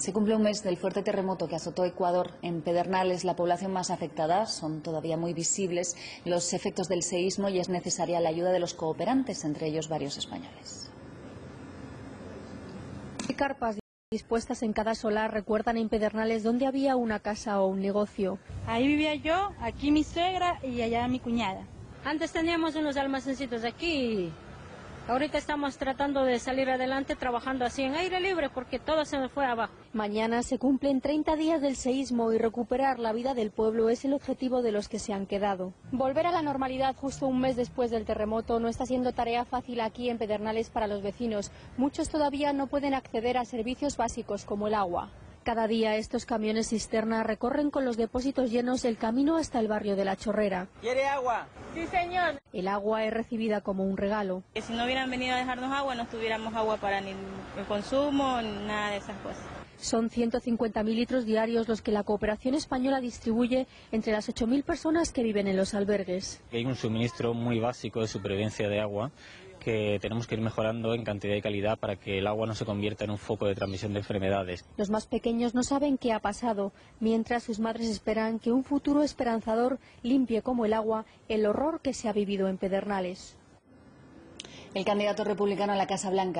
Se cumple un mes del fuerte terremoto que azotó Ecuador. En Pedernales, la población más afectada, son todavía muy visibles los efectos del seísmo y es necesaria la ayuda de los cooperantes, entre ellos varios españoles. Carpas dispuestas en cada solar recuerdan en Pedernales donde había una casa o un negocio. Ahí vivía yo, aquí mi suegra y allá mi cuñada. Antes teníamos unos almacencitos aquí Ahorita estamos tratando de salir adelante trabajando así en aire libre porque todo se fue abajo. Mañana se cumplen 30 días del seísmo y recuperar la vida del pueblo es el objetivo de los que se han quedado. Volver a la normalidad justo un mes después del terremoto no está siendo tarea fácil aquí en Pedernales para los vecinos. Muchos todavía no pueden acceder a servicios básicos como el agua. Cada día estos camiones cisterna recorren con los depósitos llenos el camino hasta el barrio de La Chorrera. ¿Quiere agua? Sí, señor. El agua es recibida como un regalo. Si no hubieran venido a dejarnos agua, no tuviéramos agua para ni el consumo, ni nada de esas cosas. Son 150.000 litros diarios los que la cooperación española distribuye entre las 8.000 personas que viven en los albergues. Hay un suministro muy básico de supervivencia de agua que tenemos que ir mejorando en cantidad y calidad para que el agua no se convierta en un foco de transmisión de enfermedades. Los más pequeños no saben qué ha pasado, mientras sus madres esperan que un futuro esperanzador limpie como el agua el horror que se ha vivido en Pedernales. El candidato republicano a la Casa Blanca